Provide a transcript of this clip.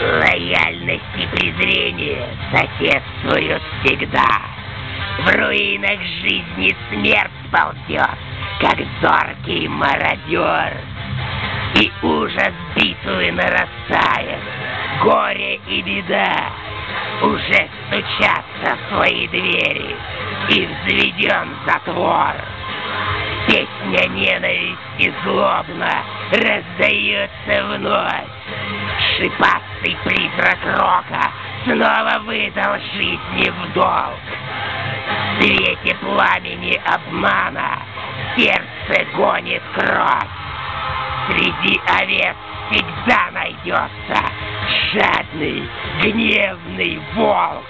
Лояльность и презрение соседствуют всегда. В руинах жизни смерть ползет, как зоркий мародер. И ужас битвы нарастает, горе и беда уже стучатся в свои двери, и взведен затвор. Песня ненависти злобно раздается вновь. Шипастый призрак рока снова выдал жизни в долг. В свете пламени обмана сердце гонит кровь. Среди овец всегда найдется жадный, гневный волк.